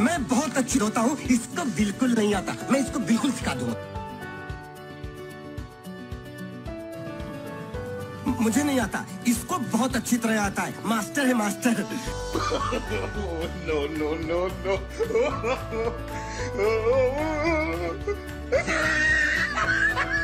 मैं बहुत अच्छी रोता हूँ। इसको बिल्कुल नहीं आता। मैं इसको बिल्कुल सिखा दूँगा। मुझे नहीं आता। इसको बहुत अच्छी तरह आता है। मास्टर है master. No, no, no, no.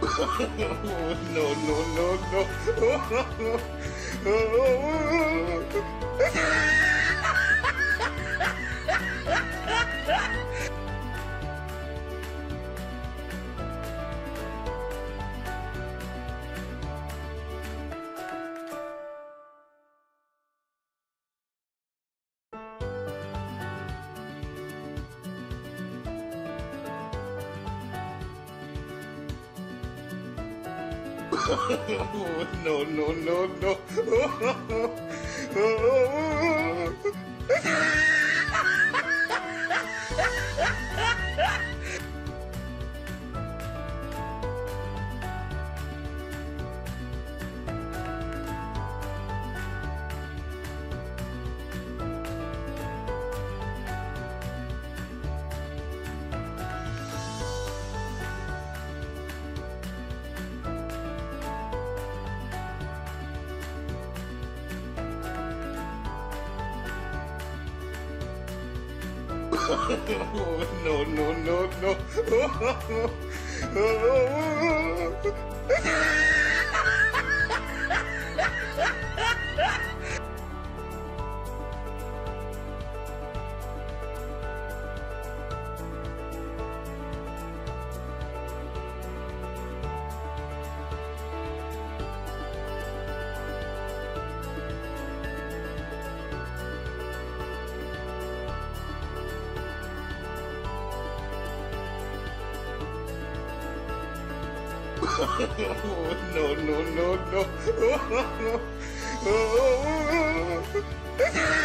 No, no, no, no. No, no, no, no. no, no, no, no. no, no, no, no.